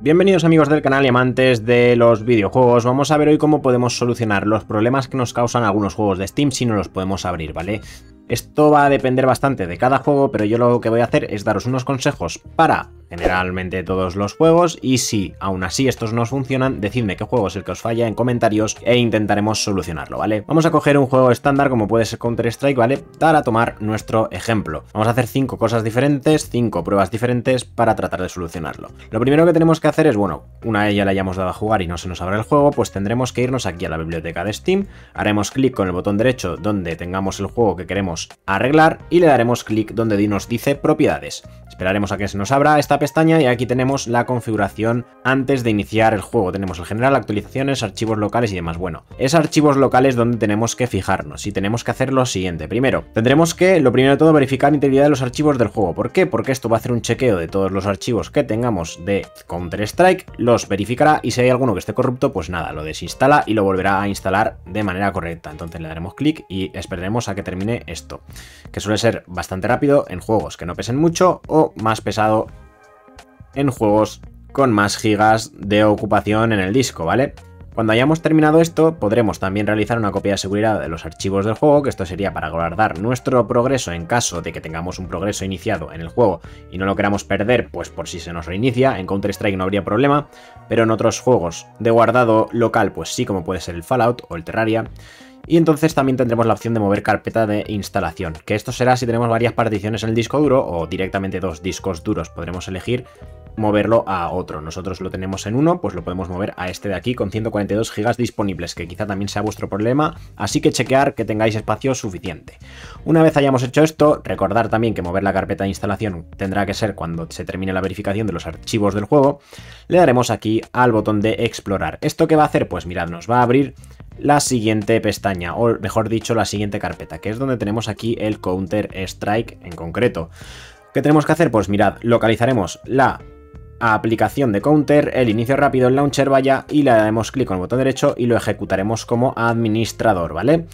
Bienvenidos amigos del canal y amantes de los videojuegos, vamos a ver hoy cómo podemos solucionar los problemas que nos causan algunos juegos de Steam si no los podemos abrir, ¿vale? Esto va a depender bastante de cada juego, pero yo lo que voy a hacer es daros unos consejos para generalmente todos los juegos y si aún así estos no funcionan, decidme qué juego es el que os falla en comentarios e intentaremos solucionarlo, ¿vale? Vamos a coger un juego estándar como puede ser Counter-Strike, ¿vale? Para tomar nuestro ejemplo. Vamos a hacer cinco cosas diferentes, cinco pruebas diferentes para tratar de solucionarlo. Lo primero que tenemos que hacer es, bueno, una vez ya la hayamos dado a jugar y no se nos abra el juego, pues tendremos que irnos aquí a la biblioteca de Steam, haremos clic con el botón derecho donde tengamos el juego que queremos arreglar y le daremos clic donde nos dice propiedades. Esperaremos a que se nos abra esta pestaña y aquí tenemos la configuración antes de iniciar el juego. Tenemos el general, actualizaciones, archivos locales y demás. Bueno, es archivos locales donde tenemos que fijarnos y tenemos que hacer lo siguiente. Primero, tendremos que, lo primero de todo, verificar la integridad de los archivos del juego. ¿Por qué? Porque esto va a hacer un chequeo de todos los archivos que tengamos de Counter-Strike, los verificará y si hay alguno que esté corrupto, pues nada, lo desinstala y lo volverá a instalar de manera correcta. Entonces le daremos clic y esperaremos a que termine esto, que suele ser bastante rápido en juegos que no pesen mucho o más pesado en juegos con más gigas de ocupación en el disco, ¿vale? Cuando hayamos terminado esto, podremos también realizar una copia de seguridad de los archivos del juego, que esto sería para guardar nuestro progreso en caso de que tengamos un progreso iniciado en el juego y no lo queramos perder, pues por si se nos reinicia, en Counter-Strike no habría problema, pero en otros juegos de guardado local, pues sí, como puede ser el Fallout o el Terraria, y entonces también tendremos la opción de mover carpeta de instalación, que esto será si tenemos varias particiones en el disco duro o directamente dos discos duros. Podremos elegir moverlo a otro. Nosotros lo tenemos en uno, pues lo podemos mover a este de aquí con 142 GB disponibles, que quizá también sea vuestro problema, así que chequear que tengáis espacio suficiente. Una vez hayamos hecho esto, recordar también que mover la carpeta de instalación tendrá que ser cuando se termine la verificación de los archivos del juego, le daremos aquí al botón de explorar. ¿Esto qué va a hacer? Pues mirad, nos va a abrir la siguiente pestaña, o mejor dicho, la siguiente carpeta, que es donde tenemos aquí el Counter Strike en concreto. ¿Qué tenemos que hacer? Pues mirad, localizaremos la aplicación de Counter, el inicio rápido, el launcher vaya y le daremos clic con el botón derecho y lo ejecutaremos como administrador, ¿vale?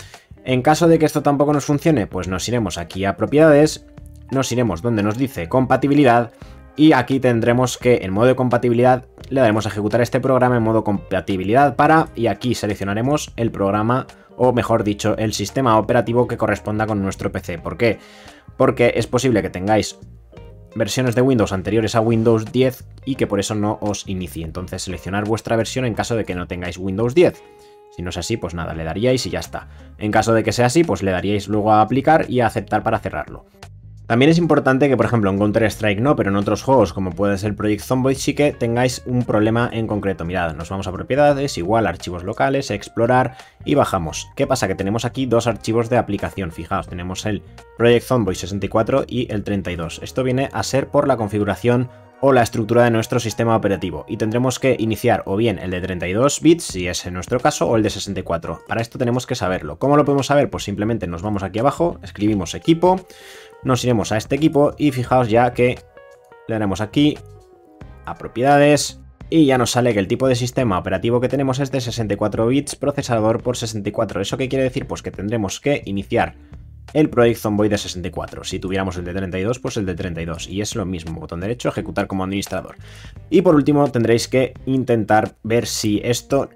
En caso de que esto tampoco nos funcione, pues nos iremos aquí a propiedades, nos iremos donde nos dice compatibilidad y aquí tendremos que en modo de compatibilidad le daremos a ejecutar este programa en modo compatibilidad para y aquí seleccionaremos el programa o mejor dicho el sistema operativo que corresponda con nuestro PC. ¿Por qué? Porque es posible que tengáis versiones de Windows anteriores a Windows 10 y que por eso no os inicie. Entonces seleccionar vuestra versión en caso de que no tengáis Windows 10. Si no es así, pues nada, le daríais y ya está. En caso de que sea así, pues le daríais luego a aplicar y a aceptar para cerrarlo. También es importante que, por ejemplo, en Counter-Strike no, pero en otros juegos, como puede ser Project Zomboid, sí que tengáis un problema en concreto. Mirad, nos vamos a propiedades, igual archivos locales, explorar y bajamos. ¿Qué pasa? Que tenemos aquí dos archivos de aplicación. Fijaos, tenemos el Project Zomboid 64 y el 32. Esto viene a ser por la configuración o la estructura de nuestro sistema operativo y tendremos que iniciar o bien el de 32 bits, si es en nuestro caso, o el de 64. Para esto tenemos que saberlo. ¿Cómo lo podemos saber? Pues simplemente nos vamos aquí abajo, escribimos equipo, nos iremos a este equipo y fijaos ya que le daremos aquí a propiedades y ya nos sale que el tipo de sistema operativo que tenemos es de 64 bits, procesador por 64. ¿Eso qué quiere decir? Pues que tendremos que iniciar el Project Zomboid de 64. Si tuviéramos el de 32, pues el de 32. Y es lo mismo, botón derecho, ejecutar como administrador. Y por último tendréis que intentar ver si esto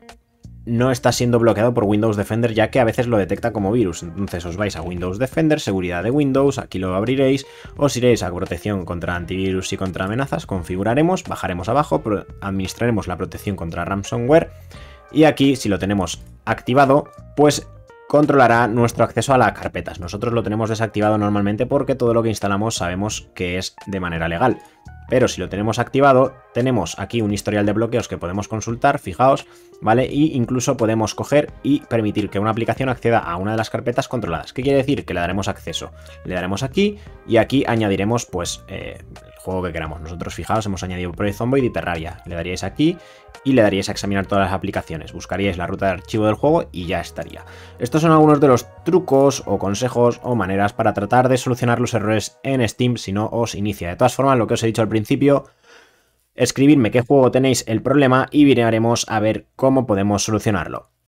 no está siendo bloqueado por Windows Defender ya que a veces lo detecta como virus. Entonces os vais a Windows Defender, seguridad de Windows, aquí lo abriréis, os iréis a protección contra antivirus y contra amenazas, configuraremos, bajaremos abajo, administraremos la protección contra ransomware y aquí si lo tenemos activado, pues controlará nuestro acceso a las carpetas. Nosotros lo tenemos desactivado normalmente porque todo lo que instalamos sabemos que es de manera legal. Pero si lo tenemos activado, tenemos aquí un historial de bloqueos que podemos consultar, fijaos, ¿vale? Y incluso podemos coger y permitir que una aplicación acceda a una de las carpetas controladas. ¿Qué quiere decir? Que le daremos acceso. Le daremos aquí y aquí añadiremos, pues, eh, el juego que queramos. Nosotros, fijaos, hemos añadido Project Zomboid y Terraria. Le daríais aquí y le daríais a examinar todas las aplicaciones. Buscaríais la ruta de archivo del juego y ya estaría. Estos son algunos de los trucos o consejos o maneras para tratar de solucionar los errores en Steam si no os inicia. De todas formas, lo que os he dicho al principio, escribidme qué juego tenéis el problema y veremos a ver cómo podemos solucionarlo.